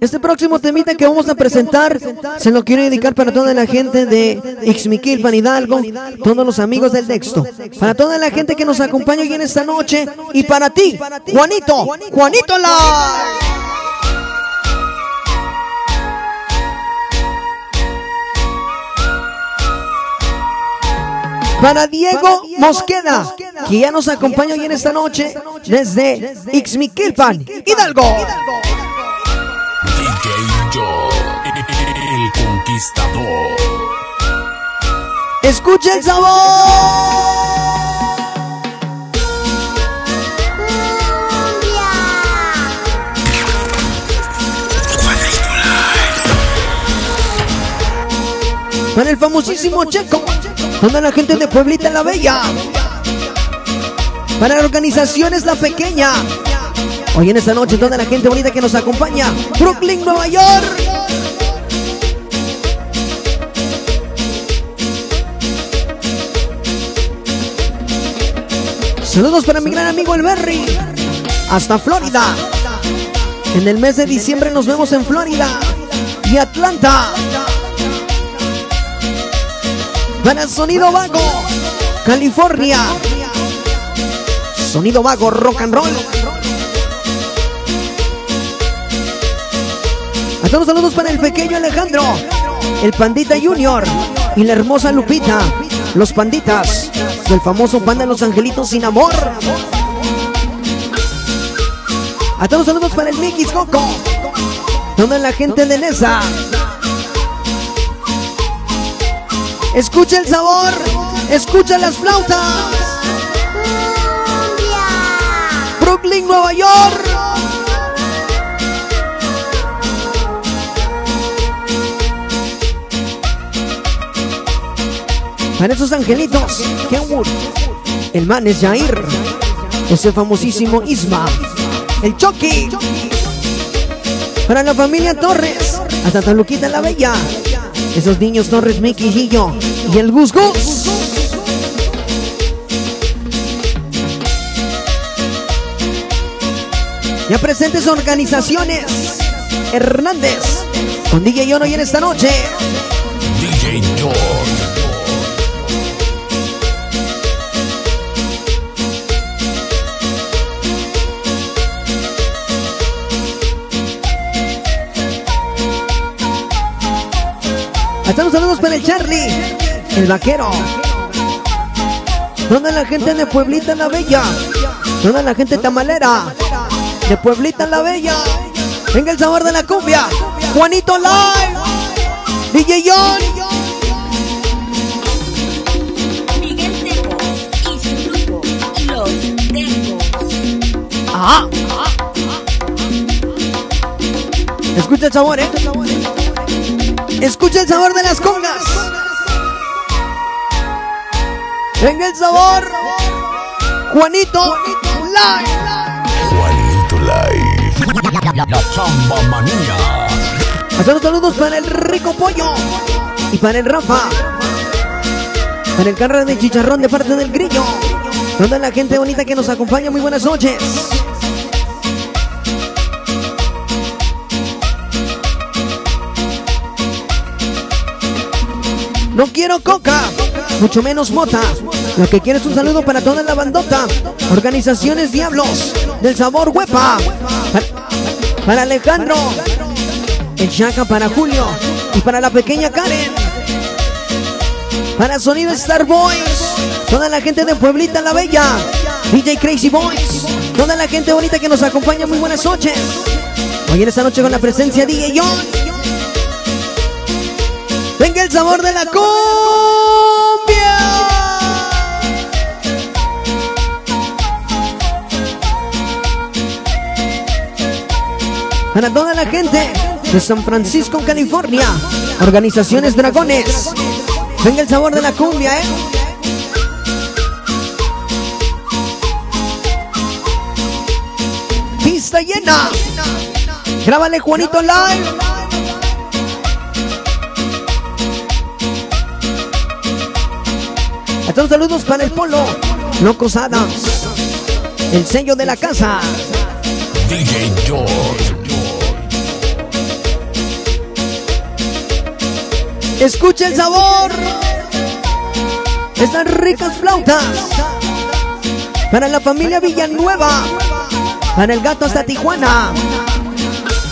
Este próximo temita que vamos a presentar se lo quiero dedicar para toda la gente de Ixmiquilpan Hidalgo, todos los amigos del texto, para toda la gente que nos acompaña aquí en esta noche y para ti, Juanito, Juanito la. Para Diego Mosqueda, que ya nos acompaña hoy en esta noche desde Ixmiquilpan, Hidalgo. DJ El conquistador. Escucha el sabor. Para el famosísimo Checo, toda la gente de Pueblita la Bella. Para la organización es la pequeña. Hoy en esta noche toda la gente bonita que nos acompaña. Brooklyn, Nueva York. Saludos para mi gran amigo el Berry. Hasta Florida. En el mes de diciembre nos vemos en Florida y Atlanta. Para el Sonido Vago, California. Sonido Vago, rock and roll. Hasta los saludos para el pequeño Alejandro, el Pandita Junior y la hermosa Lupita, los panditas del famoso panda de los angelitos sin amor. Hasta los saludos para el Mickey Coco, toda la gente de Nesa. Escucha el sabor, escucha las flautas. Brooklyn, Nueva York. Para esos angelitos, Kenwood, el man es Jair, ese famosísimo Isma, el Chucky. Para la familia Torres, hasta Taluquita la Bella, esos niños Torres, Mickey, Gillo y el Gus Gus. Ya presentes organizaciones. Hernández, con DJ Yono y en esta noche. Hasta los saludos para el Charlie, el vaquero. Toda la gente de Pueblita la Bella. Toda la gente tamalera. De Pueblita la Bella. Venga el sabor de la cumbia. Juanito Live. DJ John. Miguel Tego y su grupo, Los Tecos. Ajá. Escucha el sabor, eh. Escucha el sabor de las congas. Venga el sabor. Juanito Live. Juanito Live. La chamba manía. Hasta los saludos para el rico pollo y para el Rafa. Para el carro de chicharrón de parte del grillo. Toda la gente bonita que nos acompaña, muy buenas noches. No quiero coca, mucho menos mota. Lo que quiero es un saludo para toda la bandota. Organizaciones Diablos, del sabor huepa. Para, Alejandro, el Chaca para Julio y para la pequeña Karen. Para Sonido Star Boys, toda la gente de Pueblita la Bella, DJ Crazy Boys, toda la gente bonita que nos acompaña, muy buenas noches. Hoy en esta noche con la presencia de DJ John. Venga el sabor de la cumbia. Para toda la gente de San Francisco, California, organizaciones Dragones. Venga el sabor de la cumbia, ¿eh? Pista llena. Grábale Juanito Live. Son saludos para el Polo, Locos Adams, el sello de la casa. DJ George. Escucha el sabor. Estas ricas flautas. Para la familia Villanueva. Para el gato hasta Tijuana.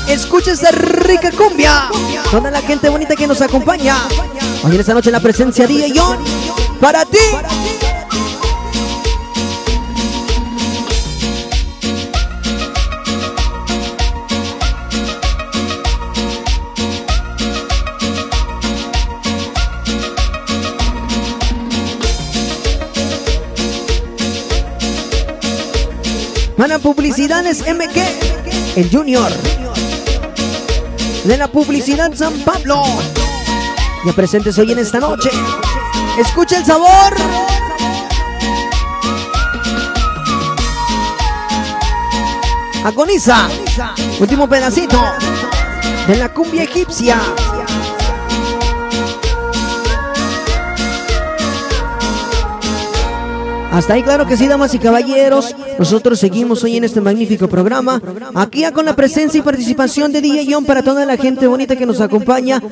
Escucha esa rica cumbia. Toda la gente bonita que nos acompaña. Hoy en esta noche la presencia DJ John. Para ti. Para publicidades MK, el Junior. De la publicidad San Pablo. Ya presentes hoy en esta noche. Escucha el sabor. Agoniza. Último pedacito de la cumbia egipcia. Hasta ahí, claro que sí, damas y caballeros. Nosotros seguimos hoy en este magnífico programa. Aquí con la presencia y participación de DJ John para toda la gente bonita que nos acompaña.